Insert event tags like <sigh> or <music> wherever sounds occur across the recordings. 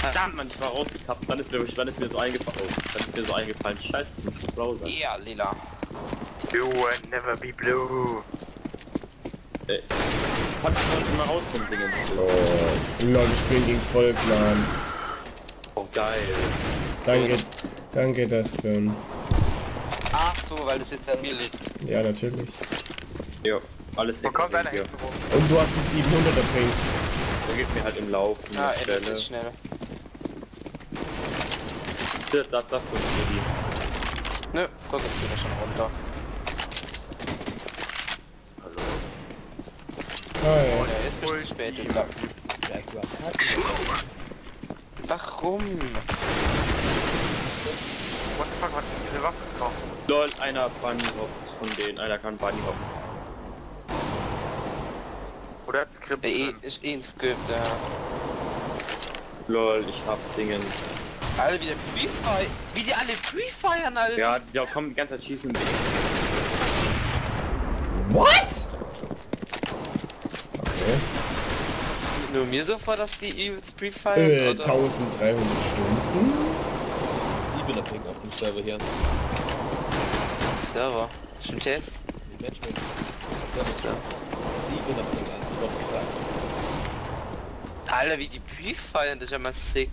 Verdammt, man, ich war rausgetappt. Dann ist mir, dann ist mir so eingefallen. Oh, dann ist mir so eingefallen. Scheiße, ich muss zu blau sein. Ja, lila. You will never be blue. Ey. Pack das schon mal raus vom Dingen. Oh, lol, ich bin gegen Vollplan. Oh, geil. Danke, danke, das Burn. Ach so, weil das jetzt an mir liegt. Ja, natürlich. Ja, alles Wo weg. kommt einer? Und du hast einen 700er Ping. Der gibt mir halt im Lauf. Ah, eine ändert Stelle. Sich schnell. Das, das, das ist die. Nö, guck, jetzt geht er schon runter. Ja. Oh, der ist bestimmt spät geklappt. Warum? What the fuck, was ist diese Waffe gekauft? Lol, einer Bunny von denen. Einer kann Bunny hoppen. Oder hat Skript drin? ist eh ein Skript, ja. Lol, ich hab Dingen. Alle wieder Pre-Fire. Wie die alle Pre-Firen, Alter. Ja, die kommen die ganze Zeit schießen. What? Okay. Ist nur mir so vor, dass die übelst Pre-Firen, Äh, oder? 1300 Stunden. 7er Ping auf dem Server hier. Server. Stimmt das? Matchmaking. Das Server. 7er Ping an. Alter, wie die Pre-Firen, das ist ja mal sick.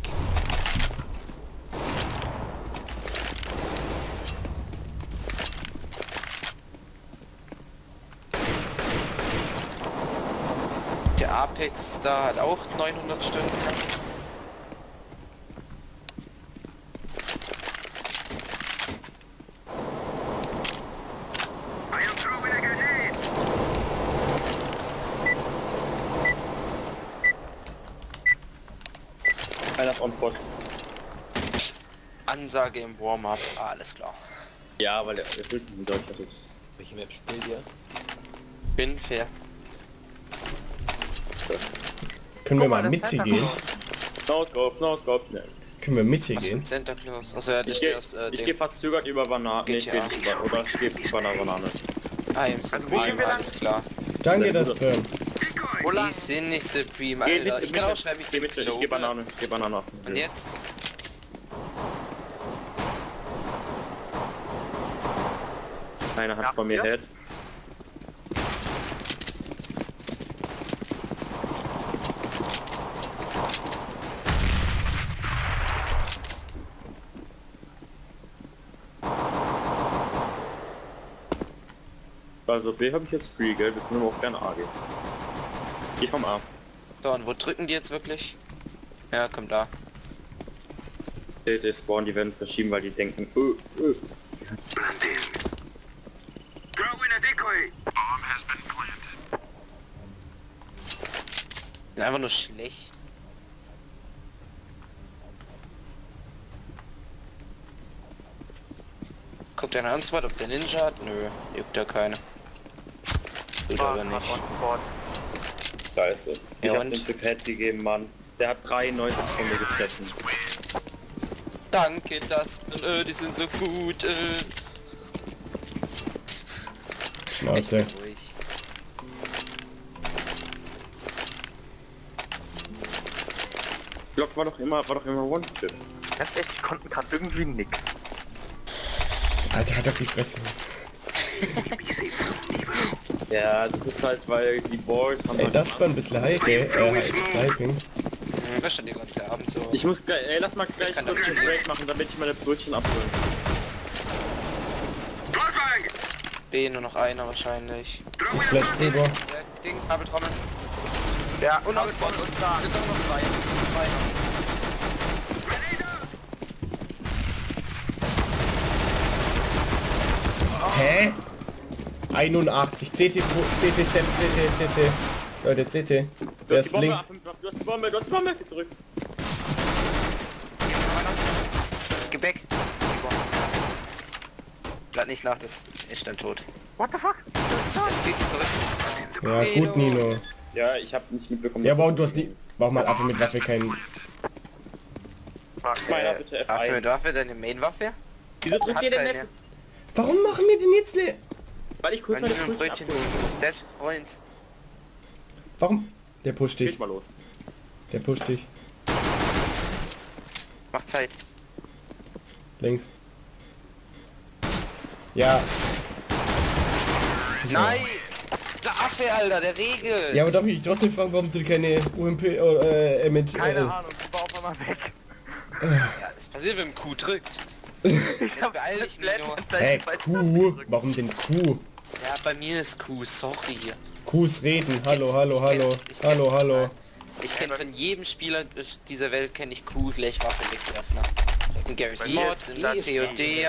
Der Apex da hat auch 900 Stunden. Einer ist on spot. Ansage im Warm-Up, ah, alles klar. Ja, weil der erfüllt mich mit ist Welche Map spielt ihr? Bin fair. Können wir mal, mal Mitte gehen? kommt. No scope, no scope. Ne. Können wir Mitte Was gehen? Santa Claus? Achso, ja, Ich gehe äh, geh verzögert über Banane. Nee, ich geh nicht über, oder ich geh über eine Banane. Ah, im Also, lang? alles klar. Danke, das lang? Die sind nicht Supreme, Geh Alter. mit, Ich kann auch schreiben, ich geh bin mit, ich Globe. geh Banane, ich geh Banane. Und jetzt? Einer hat Ja, von mir ja. Head. Also B habe ich jetzt Free, gell? Wir können aber auch gerne A gehen. Geh vom A. So, und wo drücken die jetzt wirklich? Ja, komm da. Die, die Spawn, die werden verschieben, weil die denken, öh, öh. Sind einfach nur schlecht. Guckt einer an ob der Ninja hat? Nö, juckt ja keine. Tut aber Fuck, nicht. Scheiße. Ich Ja, hab und? den Head gegeben, Mann. Der hat 93 von mir gefressen. Danke, das. Äh, die sind so gut. Äh. Ich Schnauze. Glock war doch immer, war doch immer One-Chip. Ganz echt, die konnten gerade irgendwie nix. Alter, hat auf die Fresse. Ja, das ist halt, weil die Boys haben Ey, halt das war ein bisschen heike. Äh, Hyping. Hm, Das stand die ganze Abend so. Ich muss gleich, ey, lass mal gleich kann kurz einen Break machen, damit ich meine Brötchen abholen. B nur noch einer wahrscheinlich. Flash drüber. Ding, Kabeltrommel. Ja, Und Kabel- Hotspot. und da. Sind doch noch zwei. Zwei noch. Hä? 81. CT, CT, Step, CT, CT. Leute, CT. Du Wer hast die ist Bombe, links? ab, du hast die Bombe, du hast die Bombe, geh zurück. Geh weg. Lad nicht nach, das ist dann tot. What the fuck? Das zieht zurück. Ja, gut, Nino. Ja, ich hab nicht mitbekommen. Ja, das du hast nie. Mach mal Affe mit Waffe keinen. Meiner bitte Waffe F1. mit Waffe, deine Main-Waffe? Wieso drückt ihr denn? Warum machen wir denn jetzt ne? Weil ich kurz meine ein Brötchen. Stash, Freund. Warum? Der pusht Geht dich. mal los. Der pusht dich. Mach Zeit. Links. Ja. So. Nice! Der Affe, Alter, der Regel! Ja, aber darf ich dich trotzdem fragen, warum du keine UMP oder äh, mit Keine äh, Ahnung, die war auf einmal weg. Ja, das passiert, wenn man Q drückt. <laughs> Jetzt beeil dich. Hä, Q? Warum denn Q? Ja, bei mir ist Q, sorry. Qs reden. Hallo, Kenn's- hallo, hallo. kenn's- ich Hallo, kenn's- hallo. Ich kenne von jedem Spieler dieser Welt kenne ich Q, Blechwaffe, Wegwerfer. In Garry's Mod, ist in COD.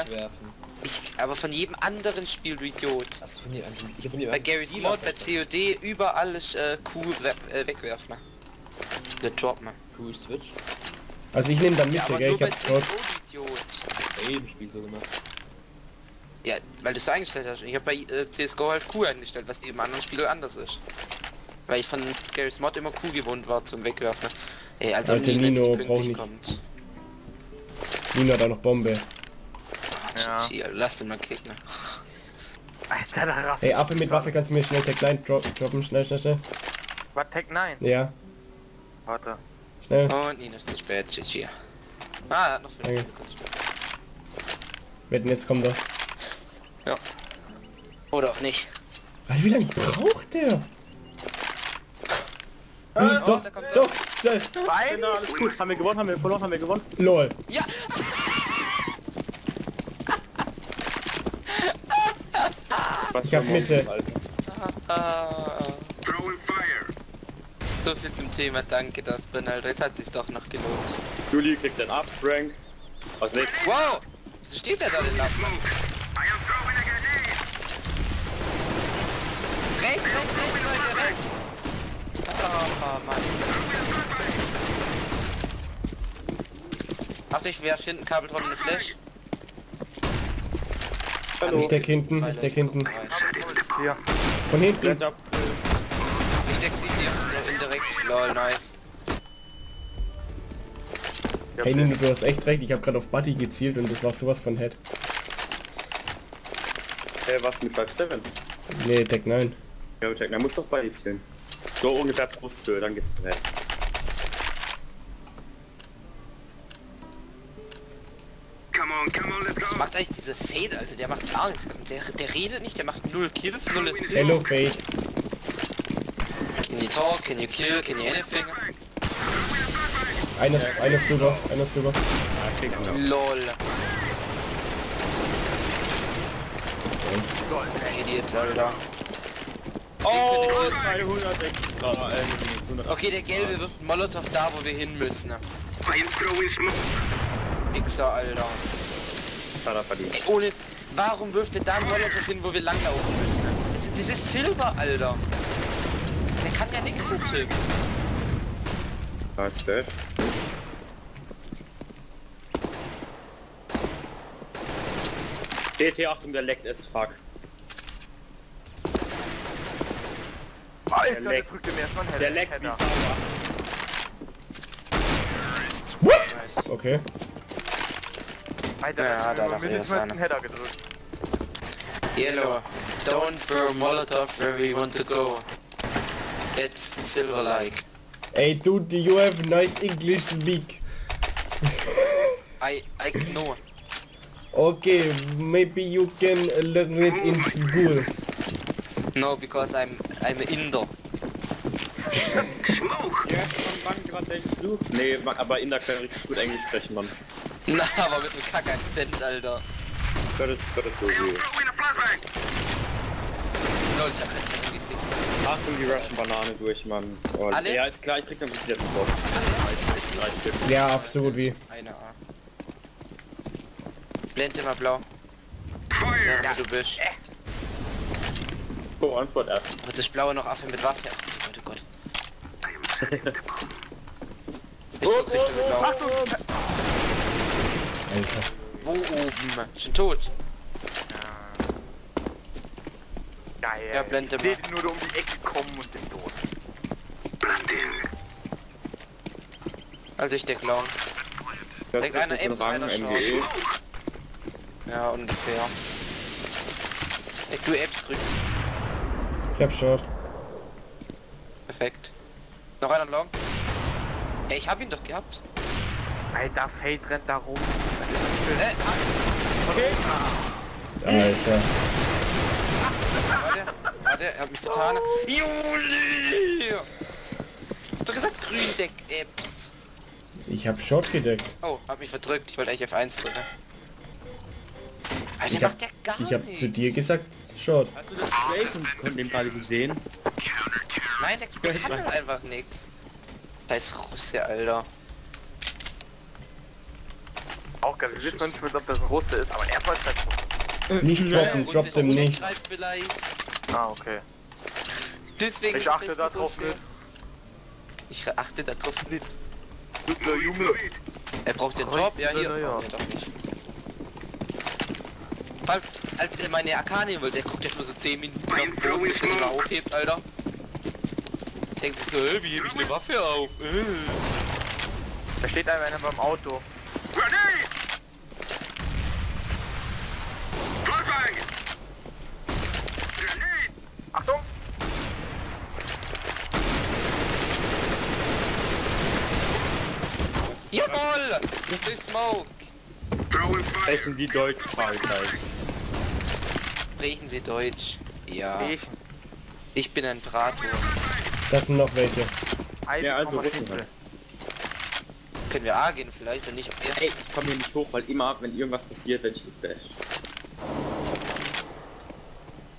Ich, aber von jedem anderen Spiel, du Idiot. Du von dir Ich hab von dir Bei Garry's Mod, bei COD, überall ist äh, Q we äh, Wegwerfer. Der Drop, man. Cool Switch. Also ich nehme dann mit, Ja, gell? Ich hab's Idiot. Bei jedem Spiel so gemacht. Ja, weil du es so eingestellt hast. Ich habe bei äh, CSGO halt Q eingestellt, was jedem anderen Spiel anders ist. Weil ich von Garry's Mod immer Q gewohnt war zum Wegwerfen. Ey, also Alter, nie, Nino nicht braucht kommt. Nino hat auch noch Bombe. Ja. GG, lass den mal kicken. Alter, da rafft. Hey, Affe mit Waffe, kannst du mir schnell Tag 9 dro droppen? Schnell, schnell, schnell. War Tech 9. Ja, Warte. schnell. Und Nino ist zu spät, GG. Ah, er hat noch 15 Danke. Sekunden. Wetten, jetzt kommt er. Oder auch nicht. Alter, wie lange braucht der? oh, Hm, doch, da kommt er. doch, schnell. Beide? Genau, alles gut. Haben wir gewonnen, haben wir verloren, haben wir gewonnen. LOL. Ja! Was Ich hab Mitte. So viel zum Thema, danke das Alter. Jetzt hat sich's doch noch gelohnt. Juli kriegt den Up-Rank. Was weg? Wow! Wieso steht der da denn Lappen? Rechts, rechts, rechts, Leute, rechts! Oh, Mann. Achtung, ich werf hinten Kabeltrommel eine Flash. Hallo. Ich deck hinten, ich deck hinten. Hier. Von hinten. Ich deck sie hier, so indirekt. Lol, nice. Hey Nino, du hast echt recht, ich habe gerade auf Buddy gezielt und das war sowas von Head. Äh, was mit 5-7? Nee, Tag 9. Ja, check, man muss doch bei dir zählen. So ungefähr Brusthöhe, dann gibt's recht. Was macht eigentlich diese Fade, Alter? Der macht gar nichts. Der, der redet nicht, der macht null Kills, null Assists. Hello, Fade. Can you talk, can you kill, can you anything? Eines, eines rüber, eines rüber. LOL. Idiots, Alter. Oh, Ich bin 306. Oh, äh, 100. Okay, der Gelbe wirft Molotow da, wo wir hin müssen. Wichser, Alter. Hat er verdient. Ey, ohne... Warum wirft der da einen Molotow hin, wo wir langlaufen müssen? Das ist dieses Silber, Alter. Der kann ja nichts, der Typ. Nice, dead. DT, Achtung, der leckt as fuck. Der leckt. drückte mir erstmal einen Header. Der leckt wie Header. Nice. Okay. Alter, Ja, da mir darf er mindestens jetzt einen Header gedrückt. Yellow, don't throw Molotov where we want to go. It's silver-like. Hey dude, you have nice English speak. I, I know. Okay, maybe you can learn it in school. No, because I'm, I'm an Inder. Ja, man kann gerade echt Flug. Nee, aber Inder können richtig gut Englisch sprechen, Mann. Na, aber mit einem Kack-Akzent, Alter. Das ist, das ist so real. Lol, ich hab gefickt. Achtung, die Russian Banane durch, Mann. Oh, Alle? Ja, ist klar, ich krieg dann wieder. Drei Stück. Ja, so gut wie. Eine A. Blende mal blau. Ja, du bist. Oh, Antwort F. Was ist blaue noch Affe mit Waffe? Oh Gott, oh Gott. Ich guck Richtung blau. Alter. Wo oben? Schon tot. Geil. Ja, blende ich mal. den nur um die Ecke kommen und den tot. Also ich deck long. Das Denk einer Ems, einer MGE. Ja, ungefähr. Deck du Apps drücken. Ich hab Short. Perfekt. Noch einer long. Ey, ich hab ihn doch gehabt. Alter, Fate rennt da rum. Äh, Okay. Alter. warte, warte, er hat mich vertan. Juli! Hast du gesagt Gründeck, Apps? Ich hab Short gedeckt. Oh, hab mich verdrückt. Ich wollte eigentlich F1 drücken. Alter, Ich hab, macht ja gar ich hab nichts. zu dir gesagt, Short. Hast du das Spray von, von dem gerade gesehen? Nein, der Spray kann halt einfach nix. Scheiß Russe, Alter. Auch geil. Wir wissen nicht, ob das ein Russe ist, aber er wollte halt Nicht droppen, Russe drop dem Chat nicht. Ah, okay. Deswegen Ich achte spricht da ein drauf Russe. nicht. Ich achte da drauf nicht. Junge. Er braucht den Oh, Job, ja hier. ja. Nee, doch nicht. Allem, als der meine AK nehmen will, der guckt jetzt nur so 10 Minuten auf den Boden, bis der die mal aufhebt, Alter. Denkt sich so, äh, wie hebe ich eine Waffe auf? Äh. Da steht einfach einer beim Auto. Achtung! Jawoll! Durch Smoke! Sprechen Sie Deutsch, Fragezeichen. Sprechen Sie Deutsch? Ja. Ich. Ich bin ein Bratwurst. Das sind noch welche. Ja, also 1,7. Russen. Können wir A gehen vielleicht, wenn nicht auf. Ey, ich komme hier nicht hoch, weil immer, wenn irgendwas passiert, werde ich geflasht.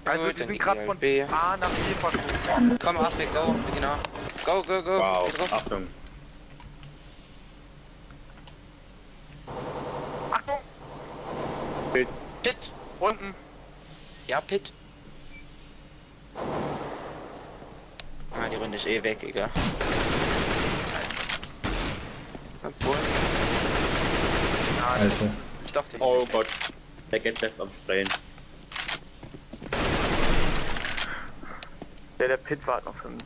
Also Gut, dann sind gerade von B. A nach B verschoben. Komm, Affe, go, genau. Go, go, go. Wow, Geh drauf. Achtung. Achtung! Pit! Unten. Ja, Pit. Ah, die Runde ist eh weg, egal. Obwohl, Alter. doch, den Oh Gott. Der geht left am Sprayen. Der, der Pit war noch für mich.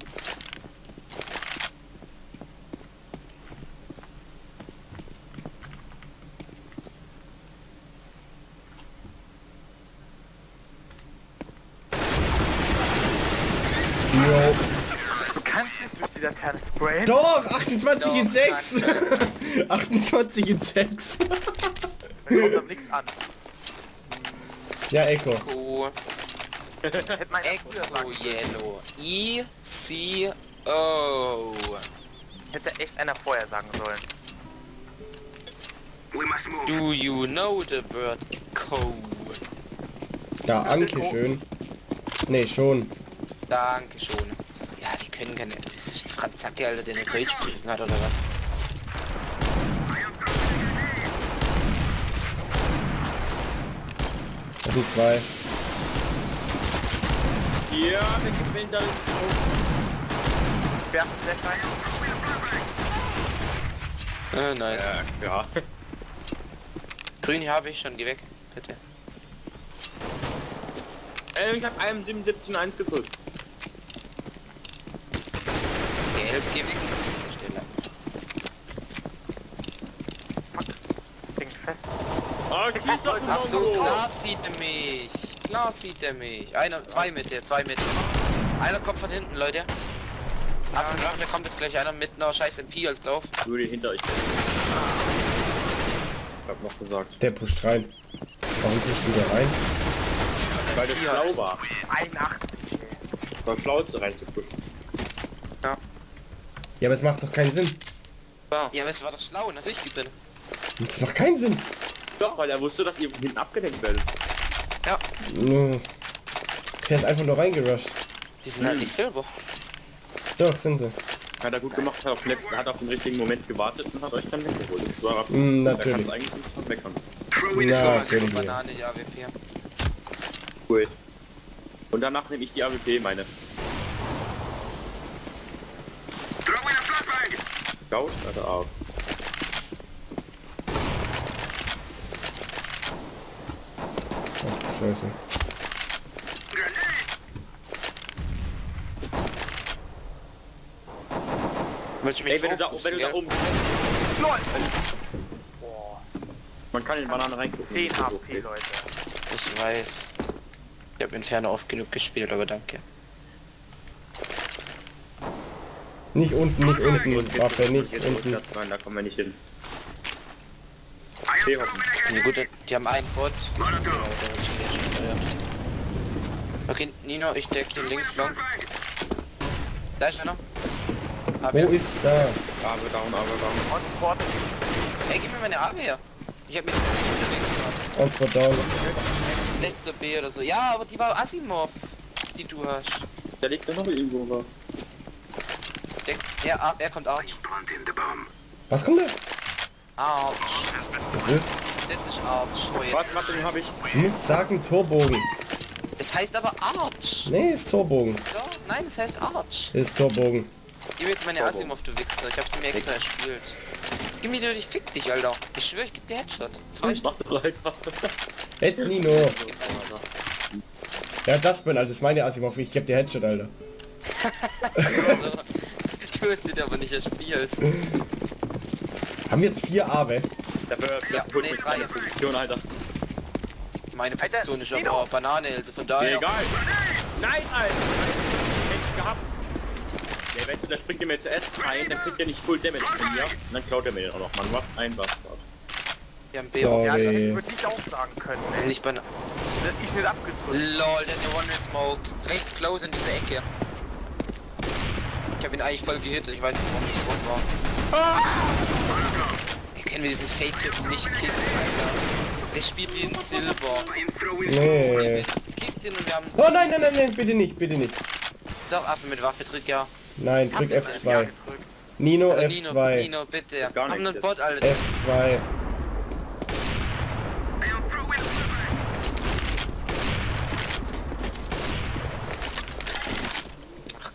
Jo. Du kannst Laterne sprayen. Doch, 28 in Doch, 6. 28 <laughs> in 6. Dann kommt doch nichts an. Ja, Echo. Echo, Hätte man ja früher Echo. Yellow. E, C, O. Hätte echt einer vorher sagen sollen. Do you know the word Echo? Da, Anke schön. Nee, schon. Danke schon. Ja, die können keine. Das ist Franzacke, Alter, der eine Deutsch sprechen hat oder was? Das sind zwei. Ja, der gewinnt da Werfen sehr rein. Äh, nice. Ja, ja. Grün hier habe ich schon, geh weg, bitte. Ey, ich hab einem 77 1 gedrückt. Gelb, geh weg. Stelle. Ding fest. Ah, schieß doch Ach so, klar sieht er mich. Klar sieht er mich. Einer, zwei Mitte, zwei Mitte. Einer kommt von hinten, Leute. Achtung, ja. da kommt jetzt gleich einer mit einer scheiß MP als Lauf. Würde hinter euch. Ich hab noch gesagt. Der pusht rein. Warum pusht wieder rein? Weil das schlau war. 81. ey. War schlau zu reinzupushen. Ja, aber es macht doch keinen Sinn. Ja, aber es war doch schlau, natürlich gibt er. Das macht keinen Sinn. Doch, weil er wusste, dass ihr hinten abgedeckt werdet. Ja. Der ist einfach nur reingerusht. die sind halt nicht Silber. Doch, sind sie. Hat er gut gemacht, hat auf den letzten, hat auf den richtigen Moment gewartet und hat euch dann weggeholt. Das war Mm, Da kann natürlich. es eigentlich nicht meckern. Na, natürlich. Banane, die AWP. Gut. Und danach nehme ich die AWP, meine. Scout, also auch. Ach Scheiße. Willst du mich Ey, wenn du da, hochpusten, wenn du da oben. LOL! Boah. Man kann in Bananen reingucken. 10 Das ist HP. Leute. Ich weiß. Ich habe Inferno oft genug gespielt, aber danke. Nicht unten, nicht unten. jetzt Waffe, nicht jetzt unten. rein, da kommen wir nicht hin. Ja, gut, die haben einen Bot. Okay, Nino, ich deck hier links long. Da ist einer. Wo ja. ist da? Aber down, aber down. Und Sport. Ey, gib mir meine AB her. Ich hab mich links Und vor down. Letzter B oder so. Ja, aber die war Asimov, die du hast. Da liegt da noch irgendwo was. Er, er kommt Arch. Was kommt da? Arch. Das ist? Das ist Arch. Oh, ja. Warte, warte, den hab ich. Du musst sagen Torbogen. Es heißt aber Arch. Nee, ist Torbogen. Ja, nein, es heißt Arch. Ist Torbogen. Gib mir jetzt meine Turbo. Asimov, du Wichser. Ich hab sie mir extra erspielt. Gib mir die, ich fick dich, Alter. Ich schwöre, ich geb dir Headshot. Zwei einfach. Jetzt Nino. Ja, das bin, Alter. Das ist meine Asimov. Ich geb dir Headshot, Alter. <laughs> Hast den aber nicht erspielt. Haben wir jetzt vier Awe? Dafür Ja, nee, mich drei. meine Position, Alter. Meine Alter, Position ist Nino. aber Banane, also von daher. egal. Nein, Alter. Hätte gehabt. Ja, weißt du, der springt dir mir zuerst rein, dann kriegt er nicht Full Damage von mir. Und dann klaut er mir den auch noch. Man macht ein Bastard. Wir haben B Ja. auch. Ja, das Sorry. würde ich auch sagen können. Ey. Nicht Banane. Das ich nicht abgedrückt. Lol, der hat One Smoke. Rechts close in diese Ecke. Ich habe ihn eigentlich voll gehittet, ich weiß nicht, warum ich drauf war. Ich kann mir diesen Fake-Tipp nicht kicken, Alter. Der spielt wie ein Silber. Nee. Kick den und wir haben Oh nein, nein, nein, nein, bitte nicht, bitte nicht. doch Affe mit Waffe, drück ja. Nein, drück Ja, F2. gedrückt. Nino Also Nino, F2. Nino, bitte. Gar Hab nichts einen. Bot, Alter. F2.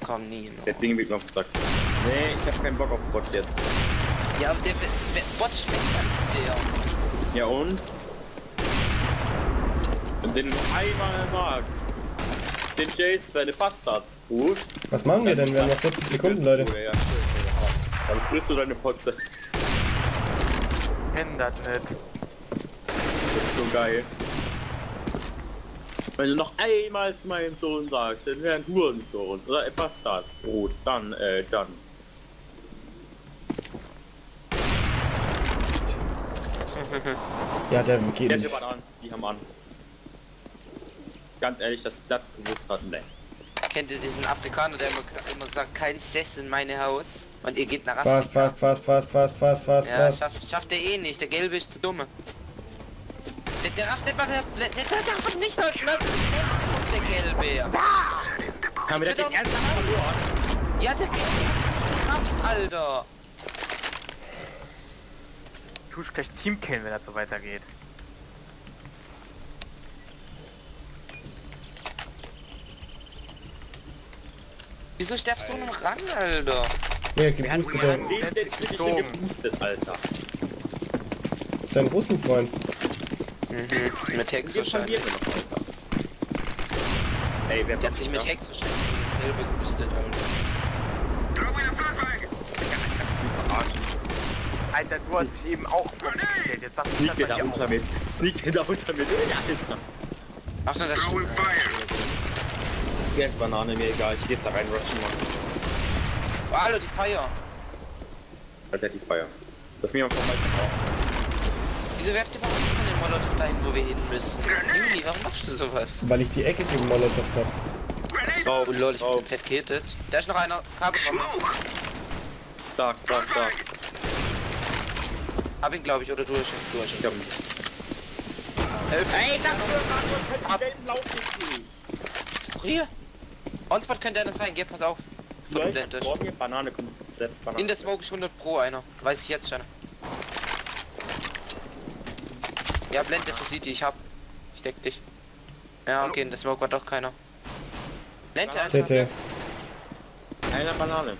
Komm, Nino. Der Ding wird mir auf den Sack. Nee, ich hab keinen Bock auf Bot jetzt. Ja, aber der, Bot besser als der. Ja und? Wenn du den einmal magst, den Jace deine Bastards, gut? Was machen wir denn? Wir haben noch 40 Sekunden, Leute. Ja, ja, Dann frisst du deine Fotze. Kenn das nicht. Das ist so geil. Wenn du noch einmal zu meinem Sohn sagst, dann wäre ein Hurensohn oder ein Bastardsbrot, dann, äh, dann. <laughs> Ja, der geht Jetzt nicht. die haben an. Ganz ehrlich, dass das gewusst hat, ne. Kennt ihr diesen Afrikaner, der immer, immer sagt, kein Sess in mein Haus? Und ihr geht nach Fast, Afrika. fast, fast, fast, fast, fast, fast, Ja, fast. schafft, schafft er eh nicht. Der Gelbe ist zu dumme. Der, der rafft nicht mal, der, der, der darf nicht mal, ist der Gelbe. Haben wir das jetzt ernsthaft verloren? Ja, der Gelbe hat nicht gerafft, Alter. Tu ich gleich Team killen, wenn das so weitergeht. Wieso der auf so einem Rang, Alter? Ja, geboostet er. ich gezogen. hier geboostet, Alter. Sein Russenfreund. Mhm, mit Hex wahrscheinlich. Ey, wer Der hat sich mit? Hex wahrscheinlich dasselbe geboostet, Alter. Alter, du hast dich eben auch vorgestellt. Jetzt sagst du Sneak da dir unter mir. Sneak der da unter mir. Ja, Alter. Ach, na, das stimmt. Jetzt Banane, mir egal. Ich geh jetzt da rein rushen, Mann. Oh, Alter, die Feier. Alter, die Feier. Lass mich mal vorbei. Wieso werft ihr mal den Molotow dahin, wo wir hin müssen? Juli, warum machst du sowas? Weil ich die Ecke gegen Molotow hab. Drauf, Oh lol, ich bin drauf. fett gehittet. Da ist noch einer. Kabel Stark, stark, stark. Hab ihn, glaube ich, oder du hast ihn. Du hast Ich ihn. hab ihn. Ey, das wird Ab- selben Lauf nicht. sorry. Onspot könnte einer sein, geh, pass auf. Von Vor mir Banane kommt selbst Banane. In der Smoke ist 100 pro einer. Weiß ich jetzt schon. Ja, Blende für City, ich hab. Ich deck dich. Ja, okay, in der Smoke war doch keiner. Blende einfach. CT. Einer Banane.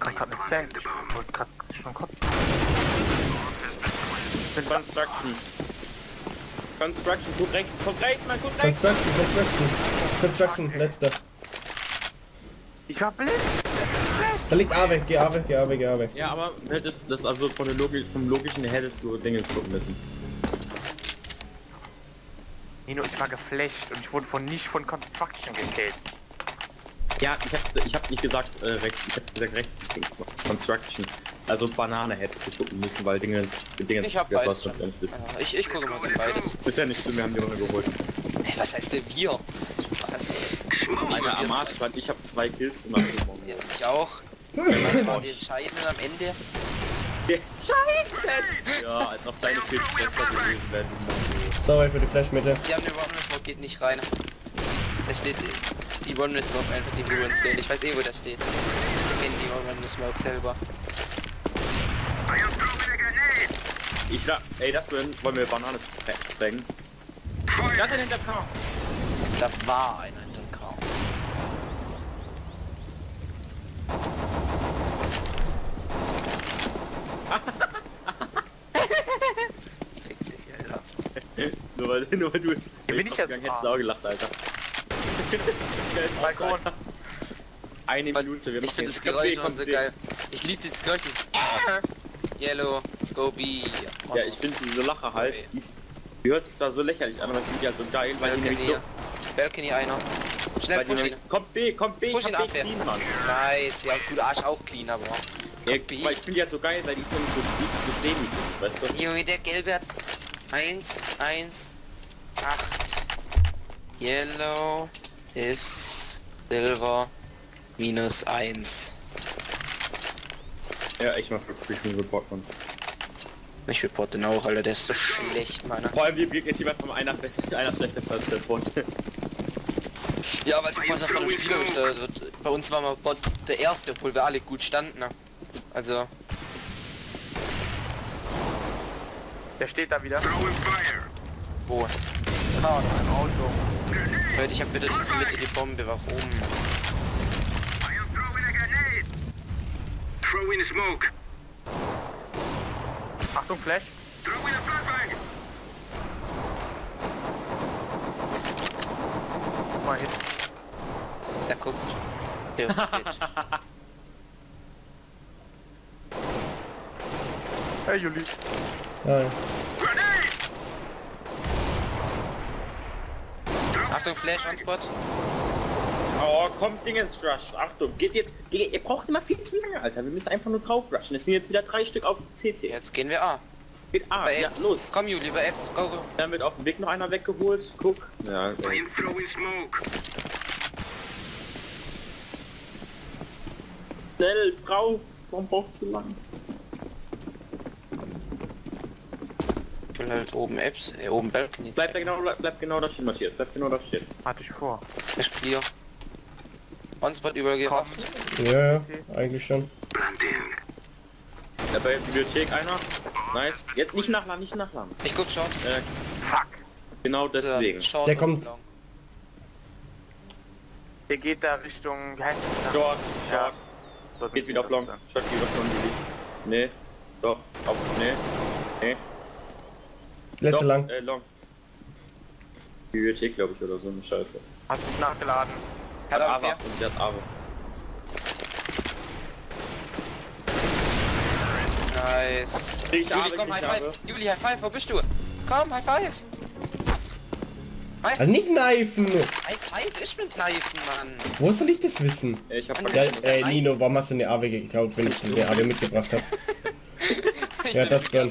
Ich hab nicht Flank. Ich wollte grad schon kotzen. Construction. Construction, guck rechts, guck rechts, Mann, guck rechts. Construction, Construction. Construction, letzter. Ich war blind. Da liegt Ave, geh Ave, geh Ave, geh Ave. Ja, aber hättest das also von der Logik, vom logischen her hättest du Dinge gucken müssen. Nino, ich war geflasht und ich wurde von nicht von Construction gekillt. Ja, ich hab, ich hab nicht gesagt äh, rechts, ich hab gesagt rechts. noch. Construction. Also Banane hättest du gucken müssen, weil Dinge Dinge Ich hab das beides war's schon. letztendlich bist. Ja, ich, ich gucke mal gern beides. Ist ja nicht schlimm, wir haben die Runde geholt. Ey, was heißt denn wir? Was? Alter, am Arsch, weil ich habe zwei Kills und dann Ja, ich auch. Was waren die entscheidenden am Ende? Scheiße! Ja, als ob deine Kills besser gewesen wären. Sorry für die Flashmitte. Die haben eine One-Smoke, geht nicht rein. Da steht die One-Smoke einfach die Ruins sehen. Ich weiß eh, wo das steht. Ich kenne die One-Smoke selber. Ich la ey, das wollen, wollen wir Banane sprengen. Das ist ein hinter K. Da war einer in dem Kram. Fick dich, Alter. Nur weil, nur weil du bin ich jetzt gegangen hättest auch gelacht, Alter. <laughs> Balkon. Alter. Eine Minute, wir ich machen finde das Geräusch auch so geil. Ich liebe dieses Geräusch. dieses <laughs> Yellow, go B. Ja, ich finde diese Lache halt, die, hört sich zwar so lächerlich an, aber ich finde die halt so geil, weil die nämlich so... Balcony einer. Schnell push ihn. kommt B, kommt B, Push ich ihn ab, ja. clean, Mann. Nice, ja gut, Arsch auch clean, aber. Ja, B. weil ich finde halt so geil, weil die nämlich so, die ist so demütig, weißt du? Junge, der Gelbe hat 1, 1, 8. Yellow ist Silver minus 1. Ja, ich mach wirklich einen Report, Mann. Ich reporte auch, Alter, der ist so schlecht, Mann. Vor allem, wir wirken jetzt jemand von einer besser, einer schlechter als der Bot. Ja, weil die Mannschaft von dem Spieler gesteuert wird. Bei uns war mal Bot der erste, obwohl wir alle gut standen. Ne? Also, Der steht da wieder. wo? Ah, im Auto. Leute, ich hab die Mitte die Bombe, warum? Achtung, Flash. Mal hin. <laughs> Der guckt. Ja. Hey, Juli. Ja, Achtung, Flash on Spot. Oh, kommt Dingens Rush. Achtung, geht jetzt. Geht, ihr braucht immer viel zu lange, Alter. Wir müssen einfach nur drauf rushen. Es sind jetzt wieder drei Stück auf CT. Jetzt gehen wir A. Geht A, ja, los. Komm, Juli, bei Apps. Go, go. Dann wird auf dem Weg noch einer weggeholt. Guck. Ja, ey. Schnell, drauf. Warum braucht zu lang? Ich will halt oben Apps, äh, oben Balcony. Bleib da genau, bleib, bleib genau da stehen, Matthias. Bleib genau da stehen. Hatte ich vor. Ist clear. On Spot überall gerafft. ja, ja, eigentlich schon. Da bei der Bibliothek einer. Nice. Jetzt nicht nachladen, nicht nachladen. Ich guck Short. Äh, Fuck. genau deswegen. Short Der kommt. long. Der geht da Richtung... Wie heißt das? Short, Ja. short. Dort Geht wieder auf Long. Short geht auf Long. Nee. Doch. Auf. Nee. Nee. Letzte Doch, lang. Äh, Long. Bibliothek, glaube ich, oder so eine Scheiße. Hast du nachgeladen? Hat Ava. Und der hat Ava. Nice. Ich Juli, komm, High. Five. Juli, High Five, wo bist du? Komm, High Five. Also nicht kneifen! High Five ist mit Kneifen, Mann. Wo soll ich das wissen? Ich hab Ja, ey, Nino, warum hast du eine AW gekauft, wenn ich dir eine AW mitgebracht habe? <laughs> Ja, das gern.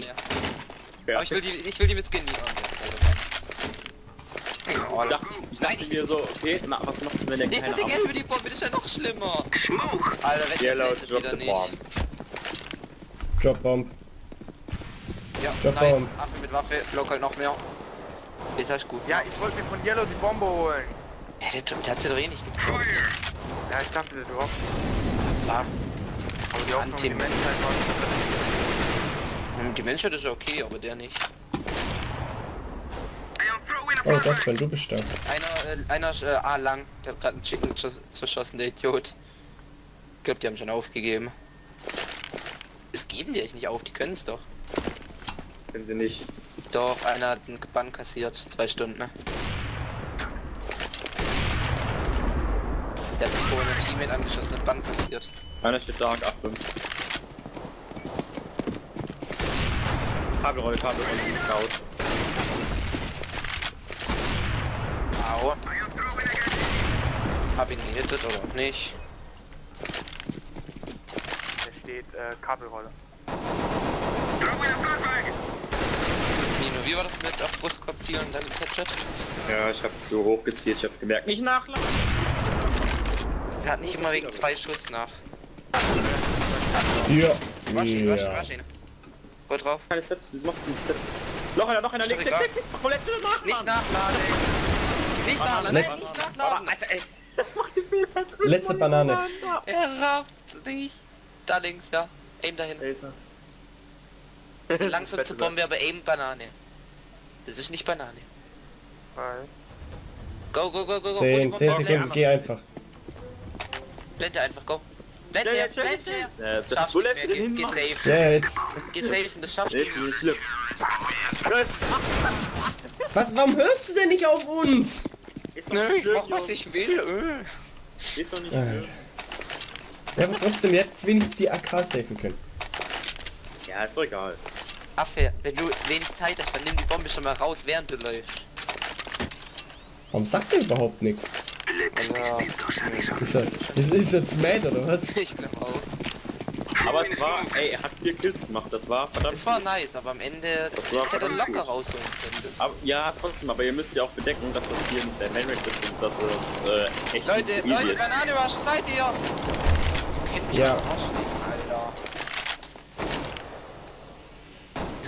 Aber ich will die, ich will die mit Skin haben jetzt. Also. Oh, Ich dachte, ich Nein, dachte ich- mir so, okay, na, was macht wenn der Nächste keine Ava... über die Bombe, das ist ja noch schlimmer. Alter, wenn Yellow, der drop wieder the nicht. bomb. Drop Bomb. Ja, Drop nice. Bomb. Affe mit Waffe, local noch mehr. Ist echt gut. Ja, ich wollte mir von Yellow die Bombe holen. Ja, der, der hat sie doch eh nicht gebraucht. Ja, ich dachte, du hast... Das war. Aber die Hoffnung, die Anti- Menschheit war... Hm, Die Menschheit ist ja okay, aber der nicht. Oh, das Ben, du bist da. Einer, äh, einer ist äh, A lang, der hat gerade einen Chicken zer- zerschossen, der Idiot. Ich glaube, die haben schon aufgegeben. Es geben die echt nicht auf, die können es doch. Können sie nicht. Doch, einer hat einen Bann kassiert, zwei Stunden. Ne? Der hat vorhin ein Teammate angeschossen und Bann kassiert. Einer steht da, Achtung. Kabelrolle, Kabelrolle, Scout. Au. Hab ihn gehittet oder auch nicht. Der steht äh, Kabelrolle. Nino, wie war das mit auf Brustkorb zielen und dann ins Headshot? Ja, ich hab's so hochgezielt, ich hab's gemerkt. Nicht nachladen. Er hat nicht immer wegen zwei Schuss nach. Ja. Wasch ihn, wasch ihn, wasch ihn. Go drauf. Keine Steps, wieso machst du die Steps? Noch einer, noch einer, links, links, links, links, Roulette nachladen. Nicht nachladen. Nicht nachladen, Letz- nein, nicht nachladen. Alter, ey. <laughs> Mach die Fehler. Letzte Banane. Er rafft nicht. Da links, ja. Aim dahin. Alter. <laughs> Langsam zur Bombe, aber aim Banane. Das ist nicht Banane. Weil Go, go, go, go, go. 10, Go, 10 go, Sekunden, geh einfach. Blende einfach, go. Ja, her, chill. her. Ja, das- Wo lässt du den geh, hin? safe. Ja, jetzt. Geh safe und das schaffst du. Nicht schlimm. Was, warum hörst du denn nicht auf uns? Nö, ich mach was ich will. äh. Ist doch nicht Alter. schlimm. Ja, aber trotzdem, jetzt wenigstens die AK safen können. Ja, ist doch egal. Affe, wenn du wenig Zeit hast, dann nimm die Bombe schon mal raus, während du läufst. Warum sagt er überhaupt nichts? Also, Ist er, ist, ist er jetzt mad oder was? ich glaube auch. Aber es war, ey, er hat vier Kills gemacht, das war verdammt. Es war nice, aber am Ende, das, Das war das hätte er locker gut. rausholen können. Aber, ja, trotzdem, aber ihr müsst ja auch bedenken, dass das hier nicht der Mainrate ist und dass es äh, echt Leute, nicht so Leute, ist. Banane, was seid ihr? Kennt mich Ja. Alter.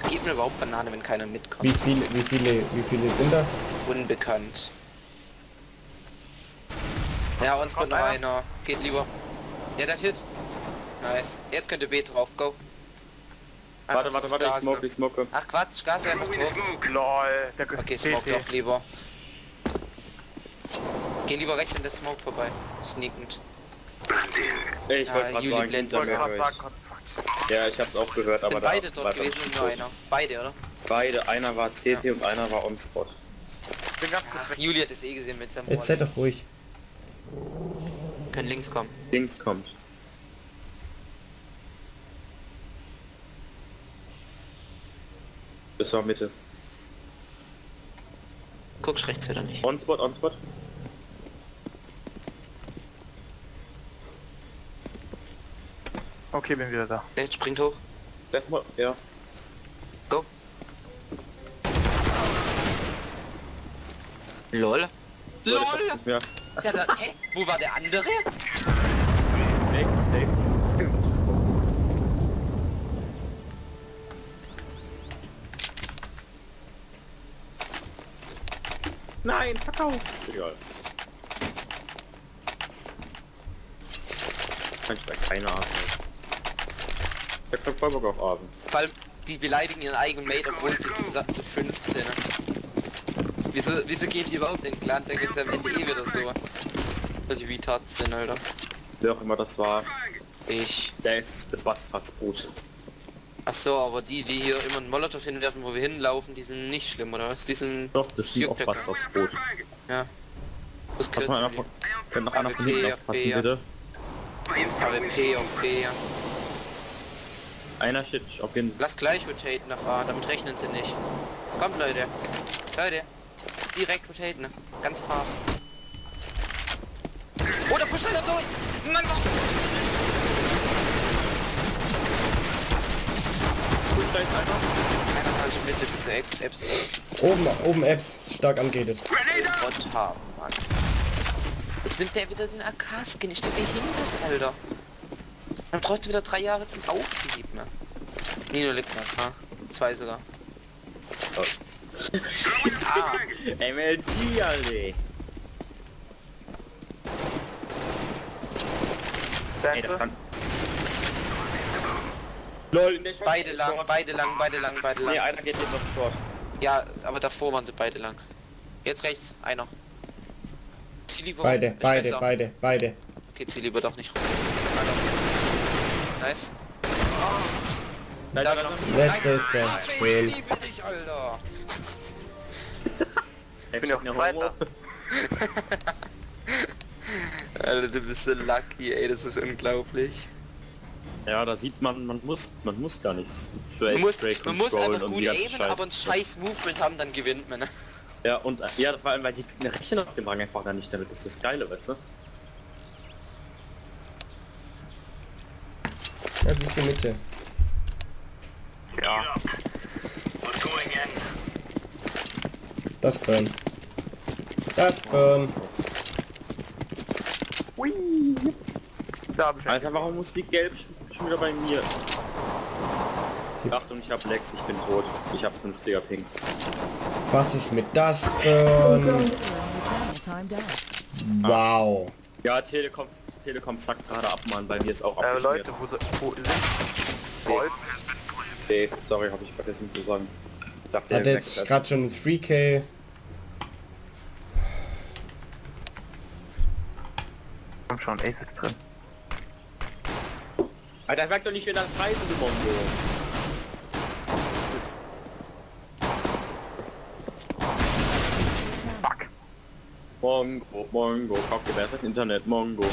Gib mir überhaupt Banane, wenn keiner mitkommt. Wie viele, wie viele, wie viele sind da? Unbekannt. Ja, uns kommt noch einer? Geht lieber. Ja, das Hit. Nice. Jetzt könnt ihr B drauf, go. Einfach Warte, warte, warte, ich gasen. smoke, ich smoke. Ach Quatsch, Gas einfach drauf. LOL, der Okay, smoke doch lieber. Geh lieber rechts in der Smoke vorbei. Sneakend. Ey, ich Ja, wollte gerade Juli sagen, blendet Ich wollte ja, gerade ich- sagen, ja, ich hab's auch gehört, aber da beide dort gewesen und nur einer. Beide, oder? Beide, einer war CT und einer war on Spot. Ich bin ganz kurz Ach, weg. Juli hat es eh gesehen mit seinem Jetzt seid doch ruhig. Können links kommen. Links kommt. Das war Mitte. Guckst rechts wieder nicht. On Spot, on Spot. Okay, bin wieder da. Der springt hoch. Ja. Go. LOL. LOL! Ja. Der da, hä? Wo war der andere? Weg, safe. Nein, verkauft. Egal. Kann ich bei keiner Art. Ich hab voll Bock auf Abend. Vor allem, die beleidigen ihren eigenen Mate, obwohl sie zu, zu 15. Wieso, wieso geht die überhaupt in Clan? Da geht's am Ende eh wieder so. Die Retards sind, Alter. Wer auch immer das war, Ich. der ist der Bastardsbrut. Ach so, aber die, die hier immer einen Molotow hinwerfen, wo wir hinlaufen, die sind nicht schlimm, oder was? Die sind... Doch, das ist auch ja. Bastardsbrot. Ja. Das man zu einer von, kann noch einer von hinten aufpassen, ja. bitte? AWP auf B, ja. Einer shit, auf jeden Fall. Lass gleich rotaten auf A, damit rechnen sie nicht. Kommt Leute. Leute. Direkt rotaten. ne? Ganz fahr. Oh, der pusht einer durch! Mann, was? Einer falsche Mitte, bitte, Apps. Oben, oben Apps, stark angeredet. Gott haben, Mann. Jetzt nimmt der wieder den AK-Skin. Ich bin behindert, Alter. Man braucht wieder drei Jahre zum Aufheben, ne? Nino liegt nach, ha? Zwei sogar. ah, MLG, Alter. Ey, das kann... LOL, beide lang, beide lang, beide lang, beide Nee, lang. einer geht jetzt auf Short. Ja, aber davor waren sie beide lang. Jetzt rechts, einer. Zieh lieber Beide, beide, besser. beide, beide. Okay, zieh lieber doch nicht rum. Nice. Nein, Da noch. Letzter ist der ich liebe dich, Alter. Ich bin ja auch Zweiter. <laughs> Alter, du bist so lucky, ey, das ist unglaublich. Ja, da sieht man, man muss, man muss gar nichts Man muss, man muss einfach gut die aimen, Scheiße. aber ein scheiß Movement haben, dann gewinnt man. Ne? Ja, und äh, ja, vor allem, weil die rechnen auf dem Rang einfach da nicht damit. Das ist das Geile, weißt du? Ja, Also ich gehe Mitte. Ja. Das Burn. Das. Da hab ich Alter, warum muss die Gelb sch- schon wieder bei mir? Achtung, ich hab Lex, ich bin tot. Ich hab 50er Ping. Was ist mit das Burn? Timed out. Wow. Ja, Telekom, Telekom zackt gerade ab, Mann. Bei mir ist auch äh. Leute, wo, wo sind Kreuz? Nee, sorry, hab ich vergessen zu sagen. Ich dachte, Hat der jetzt gerade schon 3K. Komm schon, Ace ist drin. Alter, sag doch nicht wieder das Reisen, du Mongo. Fuck. Mongo, Mongo, kauf dir besser das Internet, Mongo.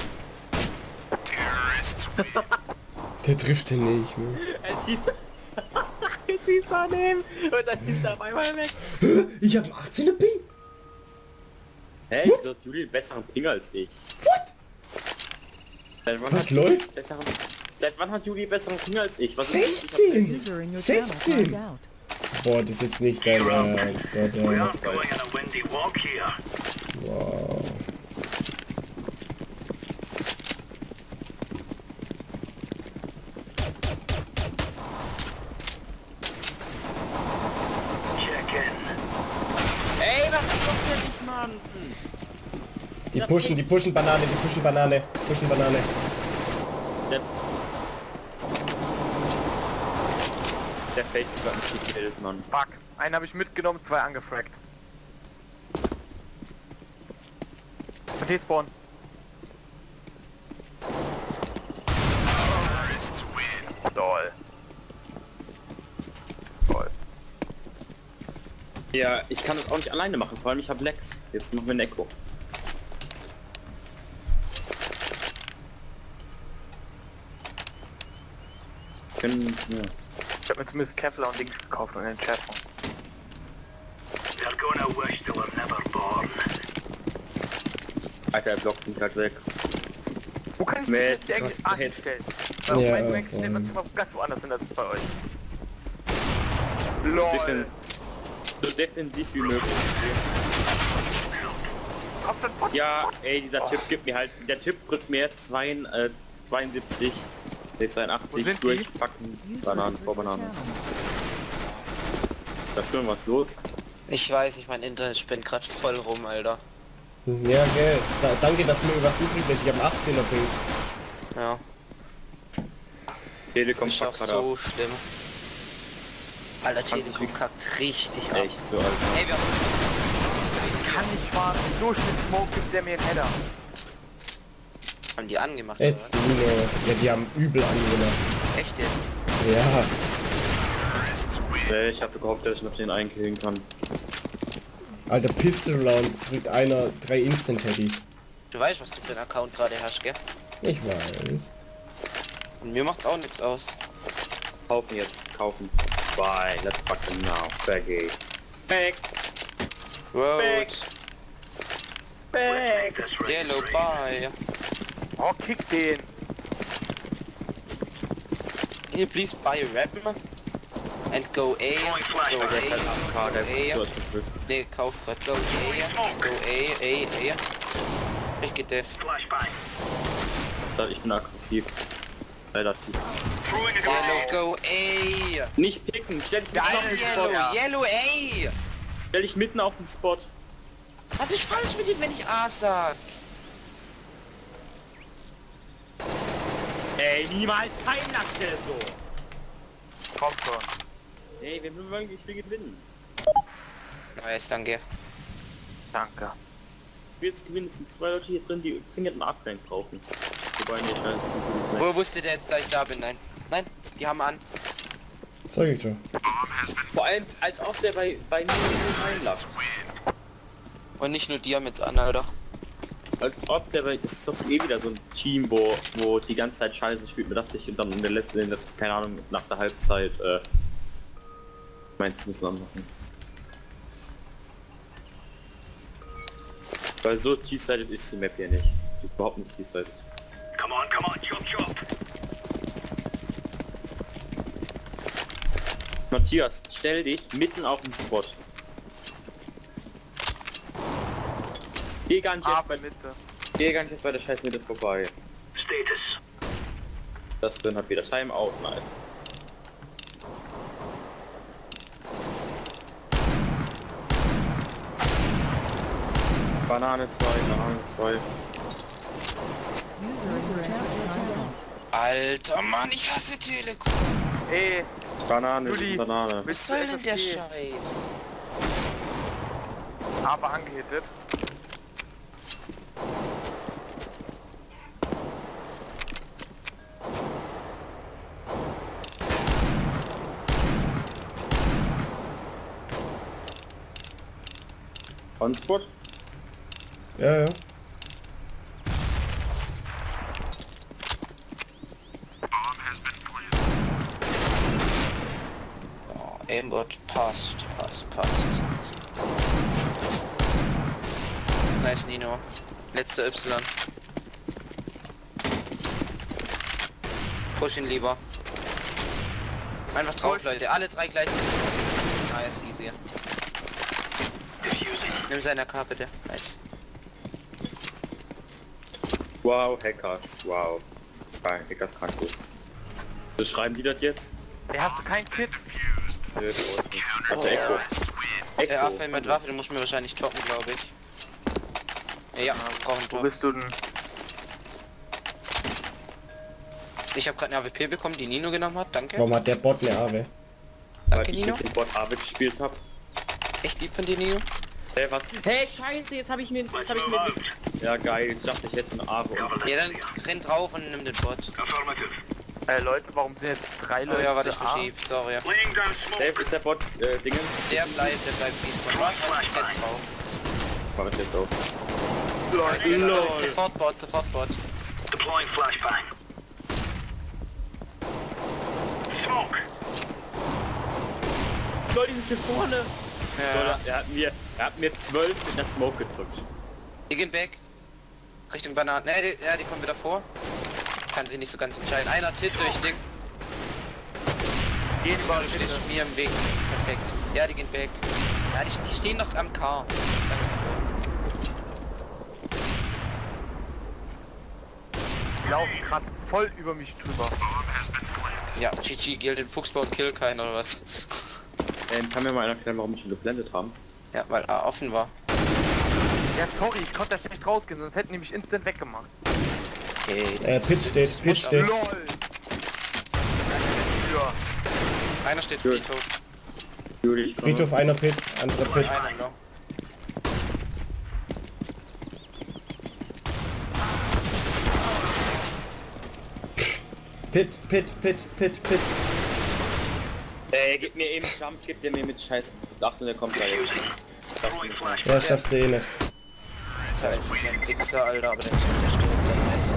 Der trifft den nicht. Ne? Er schießt... <laughs> er schießt daneben und dann ist er auf einmal weg. Ich habe 18er Ping. Hä, wieso hat Juli einen besseren Ping als ich? Seit wann Was hat Juli läuft? Besseren, seit wann hat Juli besseren Ping als ich? Was ist das? Ich hab- 16. User in your channel 16. timed out. Boah, das ist jetzt nicht dein Ernst, oder? Wow. Ey, was macht der nicht, Mann? Die pushen, die pushen Banane, die pushen Banane, pushen Banane. Der... Der Fake hat mich gekillt, Mann. Fuck. Einen habe ich mitgenommen, zwei angefragt. Und hier spawn. Doll. Doll. Ja, ich kann das auch nicht alleine machen, vor allem ich habe Lex. Jetzt machen wir ein Können, ja. Ich hab mir zumindest Kevlar und Dings gekauft und den Chat. Alter, er blockt mich halt weg. Wo kann ich mich jetzt hier eigentlich anstellen? Weil Ja, auf meinem Rank steht man immer ganz woanders hin als bei euch. LOL. so defensiv wie möglich. Ja, ey, dieser Typ gibt mir halt, der Typ drückt mir zwei, äh, 72, nee, Wo 82 sind durch die? fucking User Bananen vor Bananen. Da ist irgendwas los. Ich weiß nicht, mein Internet spinnt gerade voll rum, Alter. Ja, gell. Da, danke, dass mir was übrig ist. Ich habe 18er Ping. Ja, Telekom ist auch gerade ab. so schlimm. Alter, Telekom kackt richtig ab. Echt so, Alter. Ey, wir haben Kann nicht warten. So schnell Smoke gibt der mir einen Header. Haben die angemacht. oder Jetzt Nino. Ja, die haben übel angemacht. Echt jetzt? Ja. Nee, ich hatte gehofft, dass ich noch den einkillen kann. Alter, Pistol Round kriegt einer drei Instant Teddies. Du weißt, was du für einen Account gerade hast, gell? Ich weiß. Und mir macht's auch nichts aus. Kaufen jetzt, kaufen. Bye, let's fucking now. Baggy. Back, Road, back. Yellow, bye. Oh, kick den. Can you please buy a weapon? And go A, go Der ist halt A, go A. sowas gefühlt. Ne, kauf grad. Go A, go A, A, A. Ich geh Def. Ich bin aggressiv. Relativ. Yellow, go A. Nicht picken, stell dich mitten auf den Spot. Yellow, Yellow A. Stell dich mitten auf den Spot. Was ist falsch mit ihm, wenn ich A sag? Ey, niemals kein Lackstelle so. Komm schon. Ey, wir wollen, ich will gewinnen. Nice, danke. Danke. Jetzt gewinnen, es sind zwei Leute hier drin, die dringend einen Arctank brauchen. Wobei, das ist Wo wusste der jetzt, da ich da bin? Nein. Nein, die haben an. Sag ich schon. Vor allem, als ob der bei, bei mir reinlacht. Und nicht nur die haben jetzt an, Alter. Als ob der ist doch eh wieder so ein Team, wo, wo die ganze Zeit Scheiße spielt mit Absicht und dann in der letzten, in der, keine Ahnung, nach der Halbzeit, äh, meins müssen anmachen. Weil so T-Sided ist die Map hier nicht. Die ist überhaupt nicht T-Sided. Matthias, stell dich mitten auf den Spot. Geh gar nicht, A erst bei, Mitte. geh gar nicht bei der scheiß Mitte vorbei. Status. Das drin hat wieder Timeout, nice. Banane 2, Banane 2. User in your channel timed out. Alter Mann, ich hasse Telekom. Ey, Banane, Juli. Banane. Was soll denn der SSD? Scheiß? Aber angehittet. On-Spot? Ja, ja. Oh, Aimbot passt, passt, passt. Nice Nino. Letzter Y. Push ihn lieber. Einfach drauf, Leute. Alle drei gleich. Nice, easy. Nimm seine AK bitte. Nice. Wow, Hackers, wow. Geil, Hackers kann gut. Was schreiben die das jetzt? Ey, hast du kein Kit? Nö, ich. Also Echo. Der. Affe mit Waffe, den muss mir wahrscheinlich toppen, glaube ich. Ja, brauchen Wo bist du denn? Ich habe gerade eine AWP bekommen, die Nino genommen hat. Danke. Warum hat der Bot eine Ave? Weil Danke, ich Nino. mit dem Bot Avid gespielt hab. Echt lieb von dir, Nino. Hey, was? Hey, scheiße, jetzt hab ich mir... Jetzt hab ich mir ja, geil, jetzt dachte ich jetzt ein Ave. und- Ja, dann renn drauf und nimm den Bot. Affirmative. Äh, Leute, warum sind jetzt drei Oh Leute? ja, warte, ich verschieb. Sorry. Dave, ist der Bot, äh, Dingen? Der bleibt, der bleibt drauf. Mach ich jetzt auch. Lol. Sofort Bot, sofort Bot. Deploying flashbang. Smoke. Leute, sind hier vorne! Ja. Leute, er hat mir, er hat mir zwölf mit der Smoke gedrückt. Die gehen weg. Richtung Bananen. Ne, die, ja, die kommen wieder vor. Kann sich nicht so ganz entscheiden. Einer hat Hit durch Ding. Gehen über du stehst mir im Weg. Perfekt. Ja, die gehen weg. Ja, die, die stehen noch am Car. Dann ist so. Die laufen gerade voll über mich drüber. Ja, GG gilt den Fuchsbau und kill keinen oder was? Ähm, kann mir mal einer erklären, warum wir schon geblendet haben? Ja, weil A offen war. Ja, sorry, ich konnte da schlecht rausgehen, sonst hätten die mich instant weggemacht. Okay. Äh, Pitch steht, Pitch steht. LOL! Einer steht Gut. Friedhof. Friedhof, einer Pit, anderer Pit. Einer noch. Pit, Pit, Pit, Pit, Pit. Ey, gib mir eben Jump, gib dir mir mit Scheiß. Dachte, der kommt da jetzt. Ja, schaffst du eh nicht. Da ist es ein Wichser, Alter, aber der, der stirbt dann nice.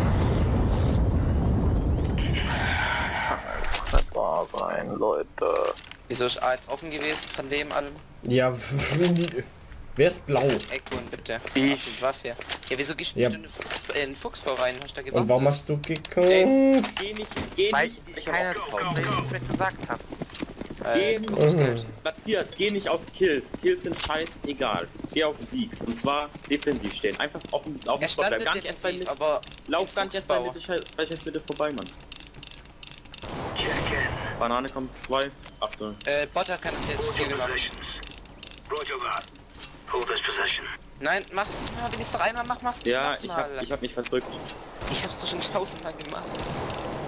War rein, Leute. Wieso ist A jetzt offen gewesen? Von wem allem? Ja, <laughs> wer ist blau? Echo und bitte. Ich. Die Waffe. Ja, wieso gehst du Ja. nicht in den Fuchs- in den Fuchsbau rein? Hast du da gewartet? Und warum hast du geguckt? Ey, geh nicht, geh Weil nicht. Ich keiner traut, was ich gesagt habe. Äh. Matthias, geh nicht auf Kills. Kills sind scheiß egal. Geh auf Sieg. Und zwar defensiv stehen. Einfach auf dem auf dem Er Spot stand Gar nicht erst bei Mitte. aber Lauf gar nicht erst bei. Mitte, bei Mitte vorbei, Mann. Check in. Banane kommt zwei. Achtung. Äh, Bot hat keine jetzt viel gemacht. Nein, mach's. Ja, wenn ich's doch einmal mach, mach's du Ja, noch ich mal. hab, ich hab mich verdrückt. ich hab's doch schon tausendmal gemacht.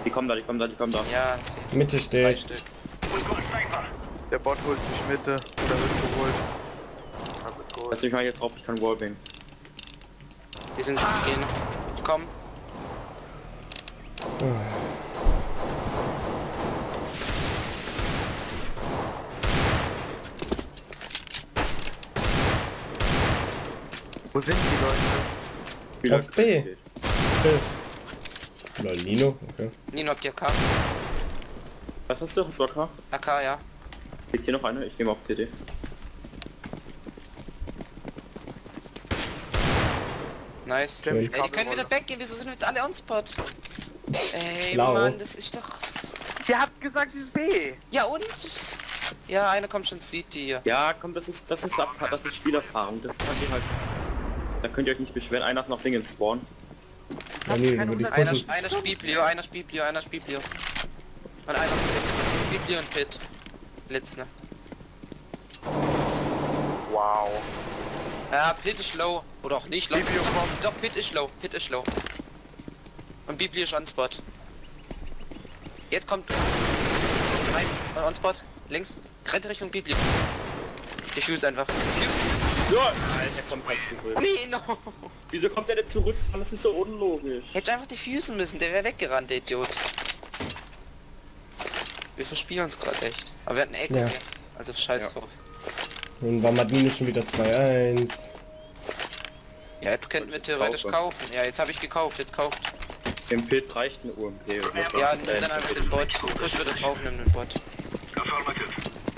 Die kommen da, die kommen da, die kommen da. Ja, ich seh's. Mitte Drei steht. Stück. Der Bot holt sich Mitte. Oder wird geholt. Lass mich mal hier drauf, ich kann Wallbang. Die sind die gehen. Komm. Wo sind die Leute? Auf B. Phil. Lol, Nino, okay. Nino habt ihr AK. Was hast du? Hast du AK? AK, ja. Liegt hier noch eine? Ich gehe mal auf CD. Nice. Schön. Ey, die können wieder weggehen. Wieso sind wir jetzt alle on Spot? Ey, Schlau. Mann, das ist doch... Der hat gesagt, sie ist B. Ja und? Ja, einer kommt schon City hier. Ja, komm, das ist, das ist, Ab- das ist Spielerfahrung. Das könnt ihr halt, da könnt ihr euch nicht beschweren. Einer ist noch Dinge Spawn. Ja, nee, Einer, einer Spielblio, einer Spielblio, einer Spielblio. Und einer Pit. Spielblio und Pit. Letzter. Wow. Ja, Pit ist low. Oder auch nicht low. Biblio kommt. Doch, Pit ist low. Pit ist low. Und Biblio ist on Spot. Jetzt kommt... Nice. Und on Spot. Links. Rennt Richtung Biblio. Diffuse einfach. Diffuse. So, Alter, kommt halt zurück. Nee, no. Wieso kommt der denn zurück? Das ist so unlogisch. Hätte einfach diffusen müssen. Der wäre weggerannt, der Idiot. Wir verspielen uns gerade echt. Aber wir hatten Echo Ja. hier. Also scheiß Ja. drauf. Nun war Madine schon wieder 2-1. Ja, jetzt könnten wir theoretisch kaufe. kaufen. Ja, jetzt habe ich gekauft. Jetzt kauft. Im Pit reicht eine UMP. oder. Ja, nimm dann einfach den Bot. Push wieder drauf, nimm den Bot.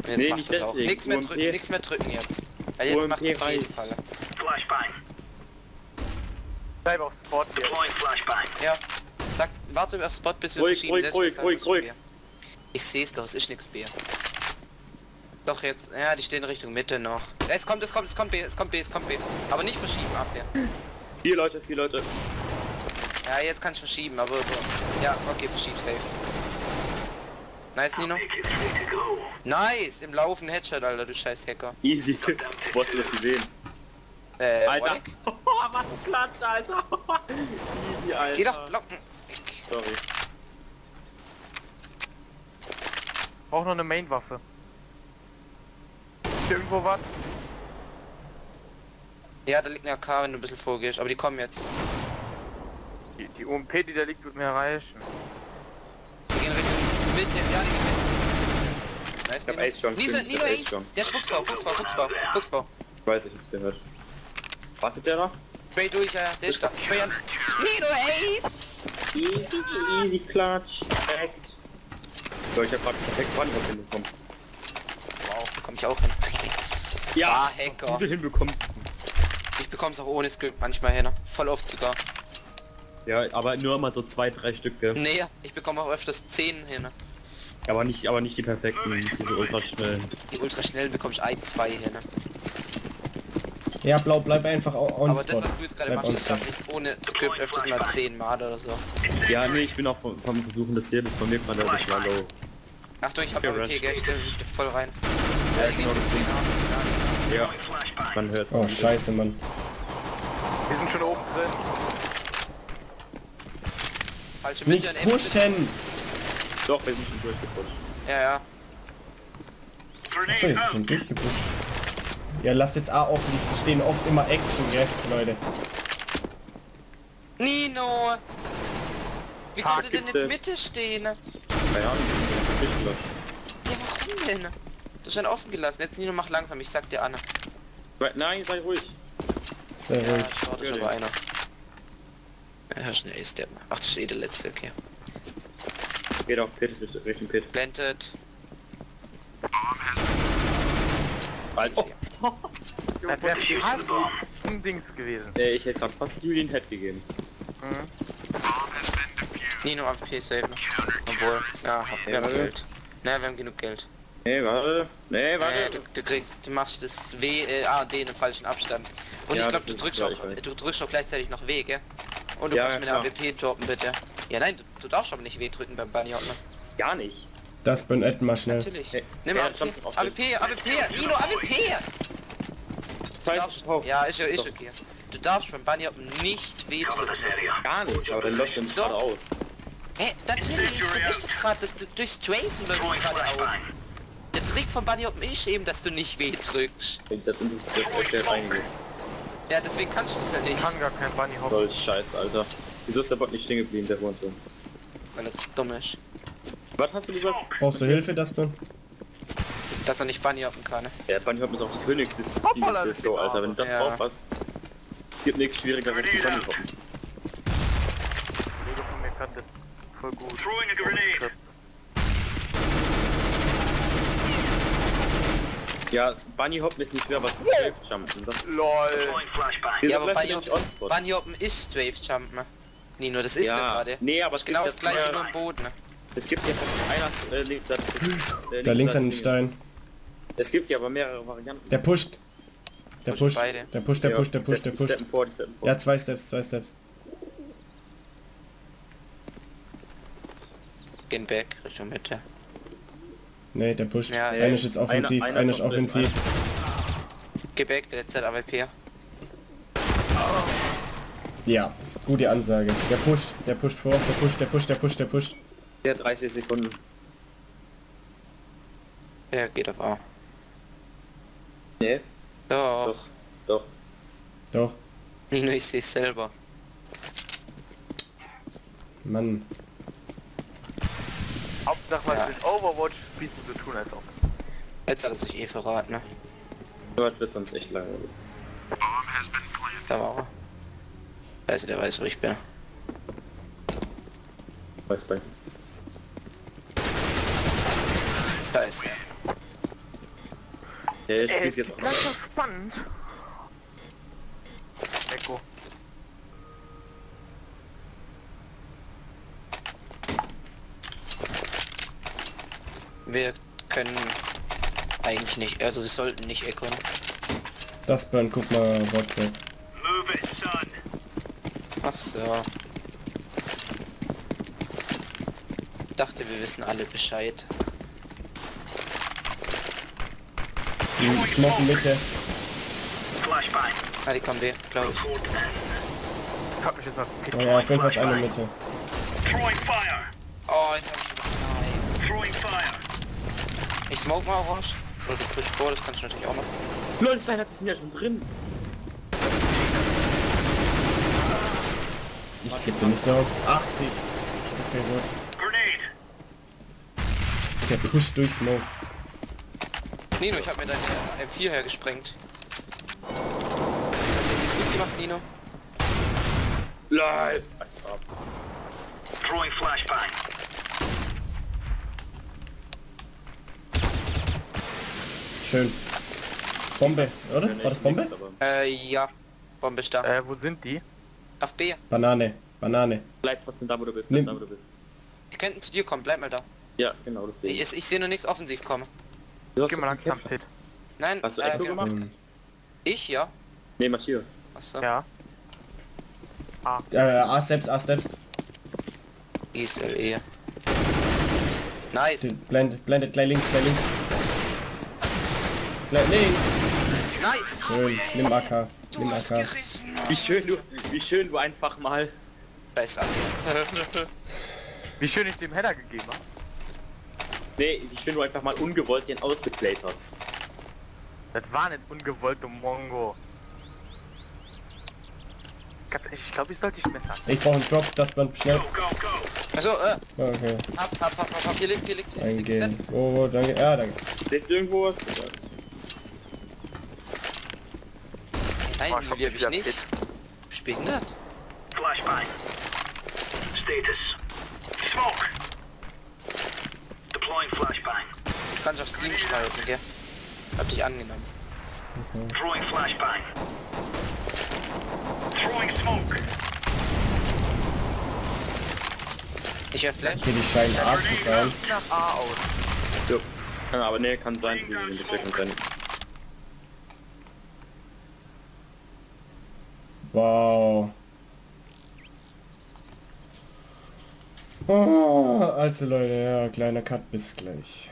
Jetzt Nee, macht das auch. Nichts mehr drücken, nichts mehr drücken jetzt. Weil jetzt UMP macht es auf jeden reicht. Fall. Flashbang. Bleib auf Spot hier. Ja. Sag, warte auf Spot, bis wir Ruhig, verschieben. ruhig, ruhig, ruhig, ruhig. Ich seh's doch, es ist nichts B. Doch jetzt, ja, die stehen Richtung Mitte noch. Es kommt, es kommt, es kommt B, es kommt B, es kommt B. Aber nicht verschieben, Abwehr. Vier Leute, vier Leute. Ja, jetzt kann ich verschieben, aber... Ja, okay, verschieb, safe. Nice, Nino. Nice, im Laufen Headshot, Alter, du scheiß Hacker. Easy. Wo hast du das gesehen? Äh, Alter. Warwick? <laughs> Was ein Flatsch, Alter. <laughs> Easy, Alter. Geh doch blocken. Sorry. Brauch noch eine Main-Waffe. Ist hier irgendwo was? Ja, da liegt eine AK, wenn du ein bisschen vorgehst, aber die kommen jetzt. Die, die UMP, die da liegt, wird mir reichen. Die gehen Richtung Mitte, ja, die gehen. Nice, hab Ace schon, Nino, ich Nino hab Ace schon. Der ist Fuchsbau, Fuchsbau, Fuchsbau, Fuchsbau. Ich weiß, ich hab's gehört. Wartet der noch? Spray durch, ja, der ist da. Spray an. Nino Ace! Easy, easy, klatsch. Perfekt. So, ich hab grad perfekt Bunny hinbekommen. Wow, komm ich auch hin. <laughs> Ja, Ah, Hacker. Gute hinbekommen. Ich bekomm's auch ohne Script manchmal hin. Voll oft sogar. Ja, aber nur immer so zwei, drei Stück, gell? Nee, ich bekomme auch öfters 10 hin. Aber nicht, aber nicht die perfekten, diese ultraschnellen. Die ultraschnellen bekomme ich ein, zwei hin. Ja, Blau, bleib einfach on Aber das, was du jetzt gerade machst, schaffe ich ohne Script öfters mal 10 Mal oder so. Ja, nee, ich bin auch vom, vom Versuchen des hier, von mir gerade, das war low. Achtung, ich hab Ja, AWP, Rush. gell? Ich stelle mich voll rein. Ja, die genau gehen- deswegen. Ja, man hört. Oh, scheiße, Mann. Wir sind schon oben drin. Falsche Mitte Nicht pushen! Doch, wir sind schon durchgeputscht. Ja, ja. Achso, jetzt ist schon durchgepusht. Ja, lasst jetzt A offen, die stehen oft immer Action, gell, Leute. Nino! Wie konnte denn jetzt Mitte stehen? Ja, Keine Ahnung, ich bin durchgelutscht. warum denn? Du hast schon offen gelassen. Jetzt Nino, mach langsam. Ich sag dir, Anne. Nein, sei ruhig. Sehr Ja, ruhig. schade, ist aber einer. Ja, schnell ist der. Ach, das ist eh der letzte, okay. Geht auf Pit, Richtung Pit. Blended. Bald. Oh. Das wäre fast ein Dings gewesen. Äh, ich hätte gerade fast Julian Head gegeben. Nino AWP saven. Obwohl, ja, wir haben. Geld. Na, wir haben genug Geld. Nee, warte. Nee, Äh, warte. du, du kriegst, du machst das W, äh, A und D in einem falschen Abstand. Und Ja, ich glaube, du drückst auch, du drückst auch gleichzeitig noch W, gell? Und du Ja, kannst mit der. AWP droppen, bitte. Ja, nein, du, du darfst aber nicht W drücken beim Bunny Hop, ne? Gar nicht. Das beenden mal schnell. Natürlich. Hey, Nimm ja, AWP, AWP, AWP, Nino, AWP! Darfst, oh, ja, ist, ja- ist okay. Du darfst beim Bunny Hop nicht W Cover drücken. this area. gar nicht, aber dann läuft er nicht gerade aus. Hä, natürlich, das ist doch gerade, das du durch Strafen läuft gerade aus. Der Trick von Bunny Hop ist eben, dass du nicht W drückst. Das ja eigentlich. Ja, deswegen kannst du es ja nicht. Ich kann gar kein Bunny Hop. Voll Scheiß, Alter. Wieso ist der Bot nicht stehen geblieben, der Hurensohn? Weil er dumm ist. Was hast du gesagt? Brauchst du Hilfe, Daspen? Dass er nicht Bunny hoppen kann. ne? Der Bunny Hop ist auch die Königsdisziplin in das CSGO, Alter. Wenn du das Ja. drauf hast, gibt nichts schwierigeres als Bunny Hoppen. Ein Kollege von mir kann das voll gut. Throwing a grenade. Ja, Bunny Hoppen ist nicht schwer, was Safe Jumpen. Das ist LOL. Ja, aber Bunny Hoppen? Bunny Hoppen ist Strafe Jump, ne? Nino, das ist ja, Ja, gerade. nee, aber es genau gibt das gleiche nur im Boden, ne? Es gibt ja einer äh, links, äh, Da links an den Stein. Es gibt ja aber mehrere Varianten. Der pusht. Der pusht. beide. Der pusht, der Ja, pusht, der pusht, der pusht. vor. Ja, zwei Steps, zwei Steps. Gehen back Richtung Mitte. Nee, der pusht. Ja, einer ist jetzt offensiv, Einer- einer, einer ist offensiv. Geh back, der letzte AWP. Ja, gute Ansage. Der pusht, der pusht vor, der pusht, der pusht, der pusht, der pusht. Der 30 Sekunden. Ja, geht auf A. Nee, Doch. Doch. doch. Doch, Nino, ich seh's selber. Mann. Hauptsache was Ja. mit Overwatch bisschen so tun als ob. Jetzt hat er sich eh verraten, ne? Das wird sonst echt lange. Da war er. Also der weiß, wo ich bin. Weiß bei. Scheiße. Der Ey, spielt es jetzt auch. langsam spannend. Echo. Wir können eigentlich nicht, also wir sollten nicht echoen. Das Burn, guck mal WhatsApp. Move it, son. Ach so. Ich dachte, wir wissen alle Bescheid. Die Smoken Mitte. Flashbang. Ah, die kommen wir, glaube ich. Hab mich jetzt mal Oh ja, auf Fall ist eine Mitte. Throwing fire. Oh, jetzt hab ich. Nein. Throwing fire. Ich smoke mal orange. So, du push vor, das kannst du natürlich auch machen. Lol, das hat sind ja schon drin. Ich geb dir nicht drauf. 80. Okay, gut. Grenade. Der pusht durch Smoke. Nino, ich hab mir deine M4 hergesprengt. Hast du die gut gemacht, Nino? Lol. Als ob. Throwing flashbang. Schön. Bombe, oder? Nee, War das Bombe? nix, aber Äh, ja. Bombe ist da. Äh, wo sind die? Auf B. Banane, Banane. Bleib trotzdem da, wo du bist. Nimm- Bleib da, wo du bist. Die könnten zu dir kommen, bleib mal da. Ja, genau, deswegen. Ich, ich sehe nur nichts offensiv kommen. Du hast Geh mal langsam. Pit. Nein, Hast du äh, Echo gemacht? Hm. ich ja. Nee, Matthias. Achso. Ja. Äh, A-Steps, A-Steps. ISLE. Nice. Den Blend, blendet gleich links, gleich links. Gleich links. Nice. Schön. Nimm AK. Du Nimm AK. Wie schön du, wie schön du einfach mal. Besser. <laughs> Wie schön ich dem Header gegeben habe. Nee, wie schön du einfach mal ungewollt den ausgeplayt hast. Das war nicht ungewollt, du Mongo. Ich glaube, ich sollte dich messern. Ich brauche einen Drop, das Band schnell. Go, go, go. Achso, äh, Okay, ab, ab, ab, ab, ab. Hier liegt, hier liegt. Hier liegt. eingehen. Oh, danke. Ja, danke. Steht irgendwo was? Nein, Oh, die ich hab ich nicht. Das? Flashbang. Status. Smoke. Du kannst auf Steam schreiben, gell? Hab dich angenommen. Throwing flashbang. Throwing smoke. Ich wär Flash. Okay, die scheinen A zu sein. Nach A aus. Ja. ja, aber nee, kann sein, wie sie das kann sein. Wow. Oh, also Leute, ja, kleiner Cut, bis gleich.